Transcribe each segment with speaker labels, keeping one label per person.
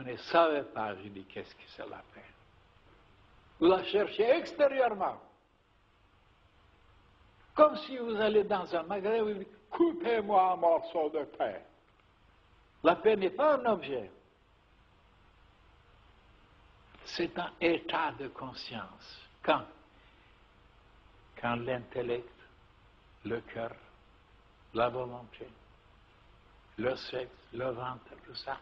Speaker 1: Vous ne savez pas, je dis, qu'est-ce que c'est la paix. Vous la cherchez extérieurement. Comme si vous allez dans un magasin, vous dites, coupez-moi un morceau de pain. La paix n'est pas un objet. C'est un état de conscience. Quand? Quand l'intellect, le cœur, la volonté, le sexe, le ventre, tout ça,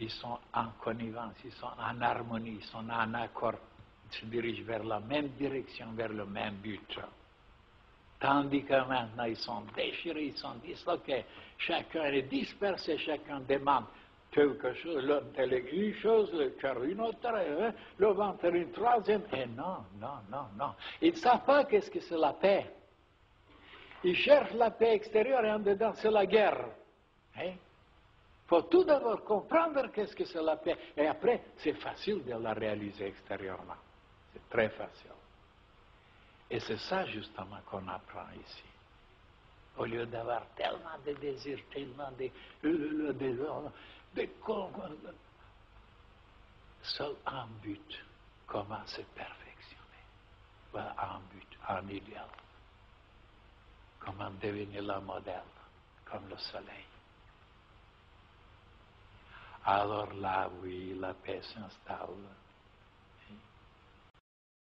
Speaker 1: ils sont en connivence, ils sont en harmonie, ils sont en accord, ils se dirigent vers la même direction, vers le même but. Tandis que maintenant ils sont déchirés, ils sont disloqués, chacun est dispersé, chacun demande quelque chose, l'intellect une chose, le cœur une autre, hein, le ventre une troisième, et non, non, non, non. Ils ne savent pas qu'est-ce que c'est la paix. Ils cherchent la paix extérieure et en dedans c'est la guerre. Hein. Faut tout d'abord comprendre qu'est-ce que c'est la paix, et après c'est facile de la réaliser extérieurement. C'est très facile. Et c'est ça justement qu'on apprend ici. Au lieu d'avoir tellement de désirs, tellement de... de, seul un but, comment se perfectionner? Voilà un but, un idéal. Comment devenir le modèle, comme le soleil. adorlar avui la peça en les.